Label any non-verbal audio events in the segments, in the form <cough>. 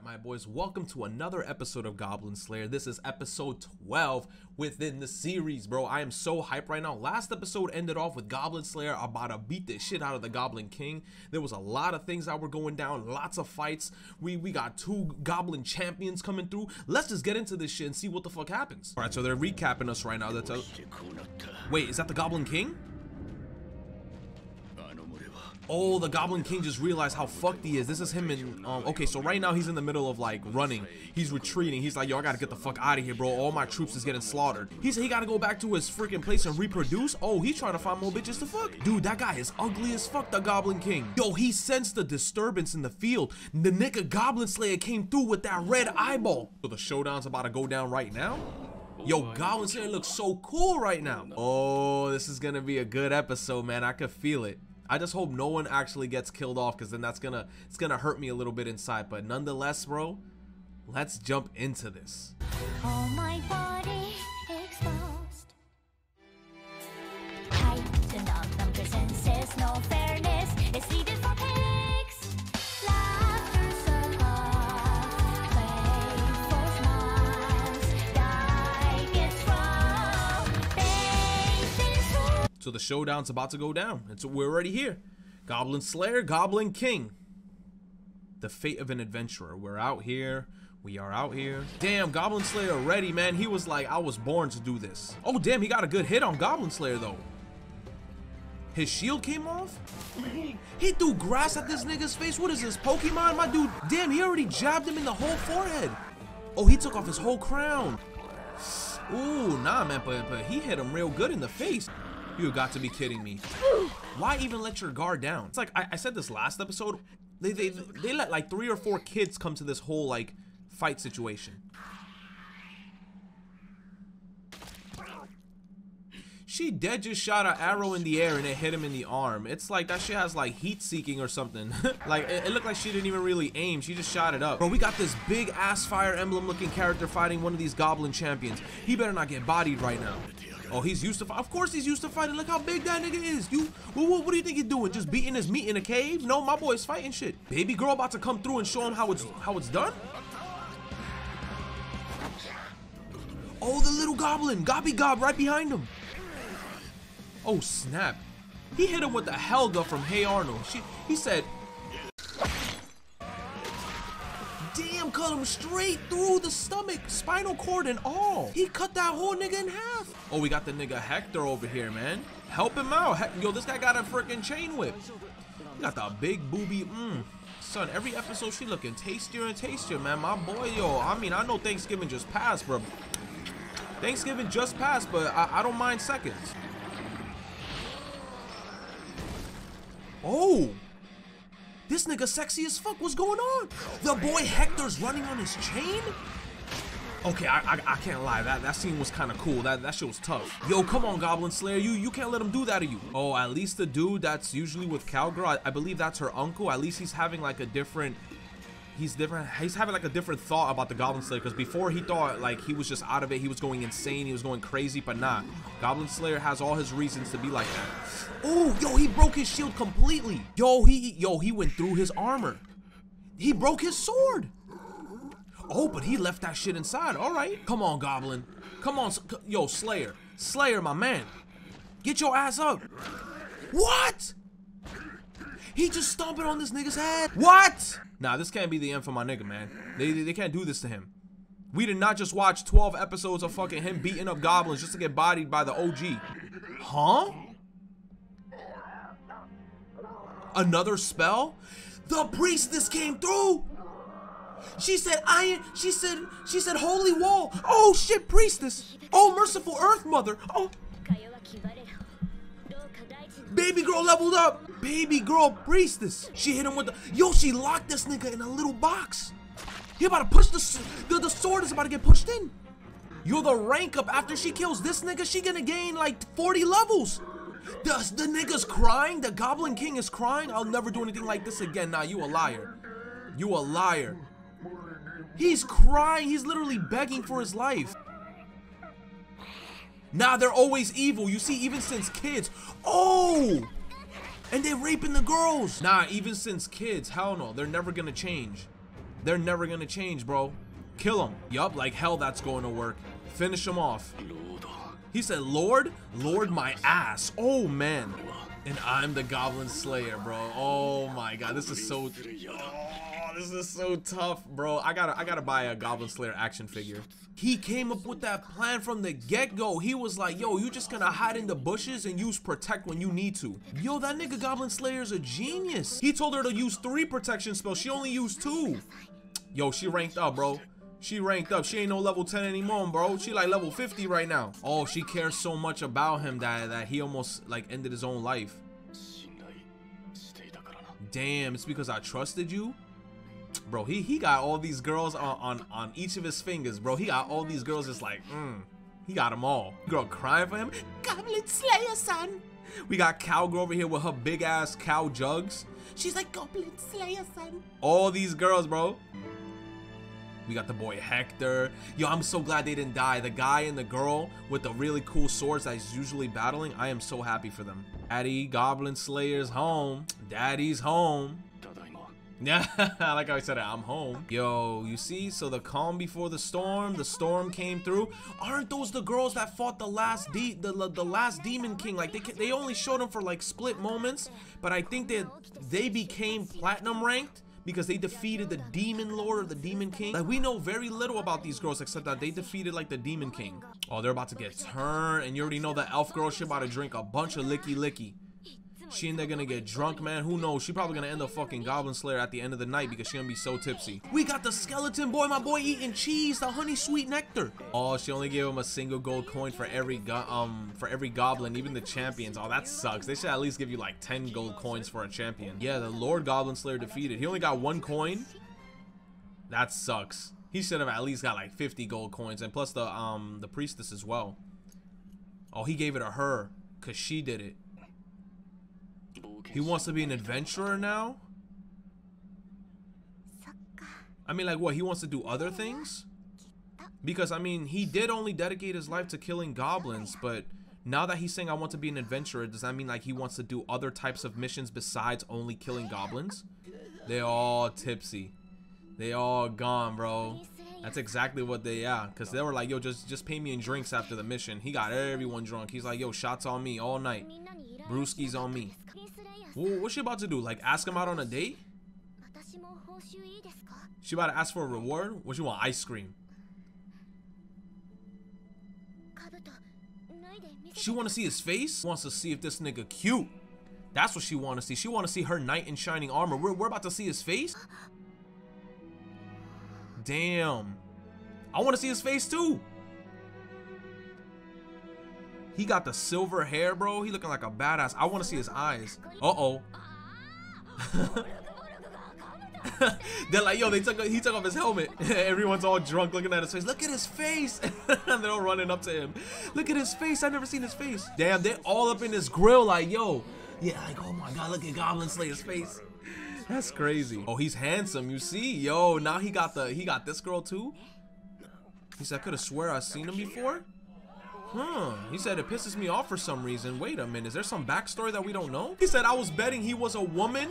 right, my boys, welcome to another episode of Goblin Slayer. This is episode 12 within the series, bro. I am so hyped right now. Last episode ended off with Goblin Slayer about to beat the shit out of the Goblin King. There was a lot of things that were going down, lots of fights. We we got two Goblin champions coming through. Let's just get into this shit and see what the fuck happens. All right, so they're recapping us right now. That's a... Wait, is that the Goblin King? Oh, the Goblin King just realized how fucked he is. This is him in, um, okay, so right now he's in the middle of, like, running. He's retreating. He's like, yo, I gotta get the fuck out of here, bro. All my troops is getting slaughtered. He said he gotta go back to his freaking place and reproduce. Oh, he's trying to find more bitches to fuck. Dude, that guy is ugly as fuck, the Goblin King. Yo, he sensed the disturbance in the field. The nigga Goblin Slayer came through with that red eyeball. So the showdown's about to go down right now? Yo, Goblin Slayer looks so cool right now. Oh, this is gonna be a good episode, man. I could feel it. I just hope no one actually gets killed off because then that's gonna it's gonna hurt me a little bit inside. But nonetheless, bro, let's jump into this. So the showdown's about to go down. So we're already here. Goblin Slayer, Goblin King. The fate of an adventurer. We're out here. We are out here. Damn, Goblin Slayer ready, man. He was like, I was born to do this. Oh, damn, he got a good hit on Goblin Slayer, though. His shield came off? He threw grass at this nigga's face. What is this, Pokemon? My dude, damn, he already jabbed him in the whole forehead. Oh, he took off his whole crown. Ooh, nah, man, but, but he hit him real good in the face. You got to be kidding me. Why even let your guard down? It's like, I, I said this last episode, they, they, they let like three or four kids come to this whole like fight situation. She dead just shot an arrow in the air and it hit him in the arm. It's like that shit has like heat seeking or something. <laughs> like it, it, looked like she didn't even really aim. She just shot it up. Bro, we got this big ass fire emblem looking character fighting one of these goblin champions. He better not get bodied right now. Oh, he's used to fight. Of course he's used to fighting. Look how big that nigga is. You, what, what do you think he's doing? Just beating his meat in a cave? No, my boy's fighting shit. Baby girl about to come through and show him how it's how it's done. Oh, the little goblin, Gobby Gob, right behind him. Oh snap! He hit him with the Helga from Hey Arnold. She, he said, Damn, cut him straight through the stomach, spinal cord and all. He cut that whole nigga in half. Oh, we got the nigga Hector over here, man. Help him out. He yo, this guy got a freaking chain whip. He got the big booby. Mmm. Son, every episode she looking tastier and tastier, man. My boy, yo. I mean, I know Thanksgiving just passed, bro. Thanksgiving just passed, but I, I don't mind seconds. Oh! This nigga sexy as fuck. What's going on? The boy Hector's running on his chain? Okay, I, I, I can't lie. That that scene was kind of cool. That that shit was tough. Yo, come on, Goblin Slayer. You you can't let him do that to you. Oh, at least the dude that's usually with Cowgirl, I, I believe that's her uncle. At least he's having like a different he's different he's having like a different thought about the goblin slayer because before he thought like he was just out of it he was going insane he was going crazy but not goblin slayer has all his reasons to be like that oh yo he broke his shield completely yo he yo he went through his armor he broke his sword oh but he left that shit inside all right come on goblin come on yo slayer slayer my man get your ass up what he just stomping on this nigga's head. What? Nah, this can't be the end for my nigga, man. They, they, they can't do this to him. We did not just watch 12 episodes of fucking him beating up goblins just to get bodied by the OG. Huh? Another spell? The priestess came through! She said iron, she said, she said holy wall. Oh shit, priestess. Oh merciful earth mother. Oh. Baby girl leveled up. Baby girl priestess. She hit him with the. Yo, she locked this nigga in a little box. He about to push the. The, the sword is about to get pushed in. You're the rank up after she kills this nigga. She gonna gain like 40 levels. The, the nigga's crying. The Goblin King is crying. I'll never do anything like this again. Nah, you a liar. You a liar. He's crying. He's literally begging for his life. Nah, they're always evil. You see, even since kids. Oh! And they're raping the girls. Nah, even since kids. Hell no. They're never gonna change. They're never gonna change, bro. Kill him. Yup, like hell that's going to work. Finish him off. He said, Lord? Lord my ass. Oh, man. And I'm the Goblin Slayer, bro. Oh my god, this is so... Oh, this is so tough, bro. I gotta, I gotta buy a Goblin Slayer action figure. He came up with that plan from the get-go. He was like, yo, you just gonna hide in the bushes and use protect when you need to. Yo, that nigga Goblin Slayer is a genius. He told her to use three protection spells. She only used two. Yo, she ranked up, bro. She ranked up. She ain't no level 10 anymore, bro. She like level 50 right now. Oh, she cares so much about him that, that he almost like ended his own life. Damn, it's because I trusted you? Bro, he, he got all these girls on, on, on each of his fingers, bro. He got all these girls just like, mm. He got them all. Girl crying for him. Goblin Slayer, son. We got Cowgirl over here with her big ass cow jugs. She's like, Goblin Slayer, son. All these girls, bro. We got the boy Hector. Yo, I'm so glad they didn't die. The guy and the girl with the really cool swords that's usually battling, I am so happy for them. Daddy, Goblin Slayer's home. Daddy's home. <laughs> Yeah, like I said, I'm home. Yo, you see? So the calm before the storm, the storm came through. Aren't those the girls that fought the last de the, the last demon king? Like they they only showed them for like split moments, but I think that they became platinum ranked because they defeated the demon lord or the demon king. Like we know very little about these girls except that they defeated like the demon king. Oh, they're about to get turned and you already know the elf girl she about to drink a bunch of licky licky. She and they're gonna get drunk, man. Who knows? She probably gonna end up fucking Goblin Slayer at the end of the night because she gonna be so tipsy. We got the skeleton boy, my boy eating cheese, the honey sweet nectar. Oh, she only gave him a single gold coin for every um for every goblin, even the champions. Oh, that sucks. They should at least give you like 10 gold coins for a champion. Yeah, the Lord Goblin Slayer defeated. He only got one coin. That sucks. He should have at least got like 50 gold coins and plus the um the priestess as well. Oh, he gave it to her because she did it. He wants to be an adventurer now? I mean, like, what? He wants to do other things? Because, I mean, he did only dedicate his life to killing goblins, but now that he's saying I want to be an adventurer, does that mean, like, he wants to do other types of missions besides only killing goblins? They all tipsy. They all gone, bro. That's exactly what they, yeah. Because they were like, yo, just, just pay me in drinks after the mission. He got everyone drunk. He's like, yo, shots on me all night. Brewskis on me. What's she about to do? Like ask him out on a date? She about to ask for a reward? What you want? Ice cream. She want to see his face? Wants to see if this nigga cute. That's what she want to see. She want to see her knight in shining armor. We're, we're about to see his face? Damn. I want to see his face too. He got the silver hair, bro. He looking like a badass. I want to see his eyes. Uh-oh. <laughs> They're like, yo, they took he took off his helmet. <laughs> Everyone's all drunk looking at his face. Look at his face. and <laughs> they're all running up to him. Look at his face. I never seen his face. Damn, they're all up in his grill like, yo. Yeah, like, oh my god, look at Goblin Slayer's face. That's crazy. Oh, he's handsome, you see? Yo, now he got the he got this girl too? He said I could have swear I seen him before. Huh. He said it pisses me off for some reason. Wait a minute. Is there some backstory that we don't know? He said I was betting he was a woman.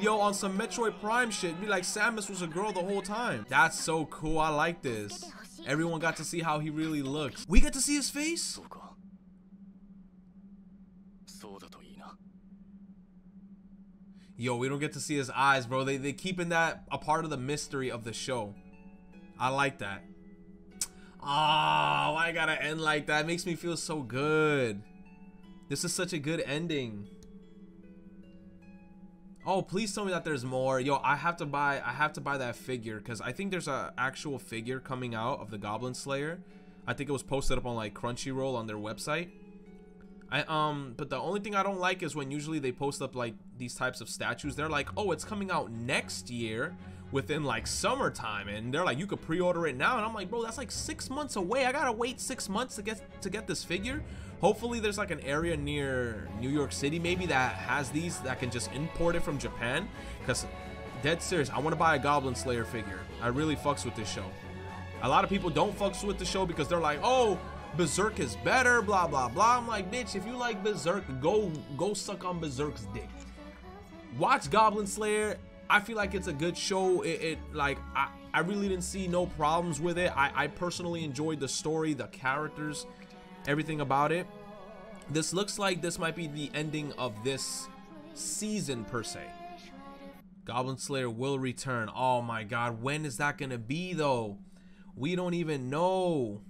Yo, on some Metroid Prime shit. Be like Samus was a girl the whole time. That's so cool. I like this. Everyone got to see how he really looks. We get to see his face? Yo, we don't get to see his eyes, bro. They they keeping that a part of the mystery of the show. I like that. Oh, why I gotta end like that? It makes me feel so good. This is such a good ending. Oh, please tell me that there's more. Yo, I have to buy I have to buy that figure because I think there's a actual figure coming out of the Goblin Slayer. I think it was posted up on like Crunchyroll on their website. I um but the only thing I don't like is when usually they post up like these types of statues. They're like, "Oh, it's coming out next year." Within like summertime and they're like you could pre-order it now and I'm like bro that's like six months away. I gotta wait six months to get to get this figure. Hopefully there's like an area near New York City maybe that has these that can just import it from Japan because dead serious I want to buy a Goblin Slayer figure. I really fucks with this show. A lot of people don't fucks with the show because they're like oh Berserk is better blah blah blah. I'm like bitch if you like Berserk go go suck on Berserk's dick. Watch Goblin Slayer I feel like it's a good show. It, it like I, I really didn't see no problems with it. I, I personally enjoyed the story, the characters, everything about it. This looks like this might be the ending of this season per se. Goblin Slayer will return. Oh my god, when is that gonna be though? We don't even know.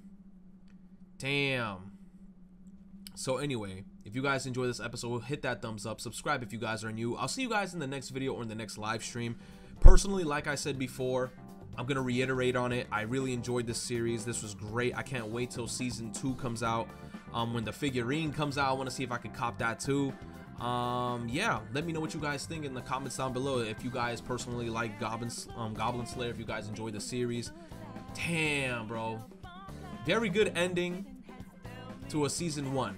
Damn. So anyway, if you guys enjoy this episode, hit that thumbs up. Subscribe if you guys are new. I'll see you guys in the next video or in the next live stream. Personally, like I said before, I'm going to reiterate on it. I really enjoyed this series. This was great. I can't wait till season two comes out. Um, when the figurine comes out, I want to see if I can cop that too. Um, yeah, let me know what you guys think in the comments down below. If you guys personally like Goblin, um, Goblin Slayer, if you guys enjoy the series. Damn, bro. Very good ending to a season one.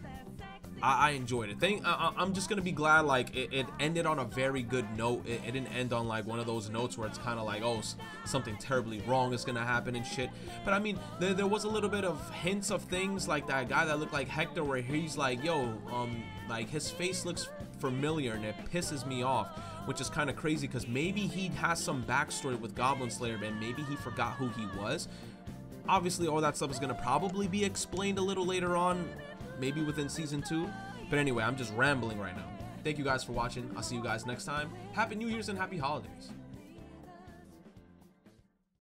I, I enjoyed it. Thank, I, am just gonna be glad like it, it, ended on a very good note. It, it didn't end on like one of those notes where it's kind of like oh something terribly wrong is gonna happen and shit. But I mean there, there was a little bit of hints of things like that guy that looked like Hector where he's like yo um like his face looks familiar and it pisses me off which is kind of crazy because maybe he has some backstory with Goblin Slayer and maybe he forgot who he was obviously all that stuff is going to probably be explained a little later on maybe within season two. But anyway, I'm just rambling right now. Thank you guys for watching. I'll see you guys next time. Happy New Year's and happy holidays.